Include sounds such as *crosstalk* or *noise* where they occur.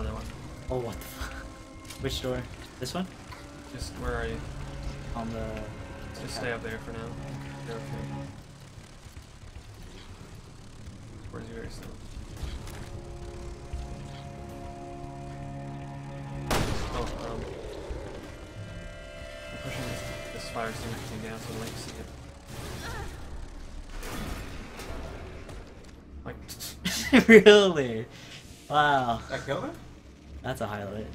another one. Oh, what the fuck? Which door? This one? Just where are you? On the... Just stay up there for now. You're okay. Where's your very still? Oh, um. I'm pushing this, this fire extinguisher down so Link see it. Like, *laughs* really? Wow. That killed him? That's a highlight.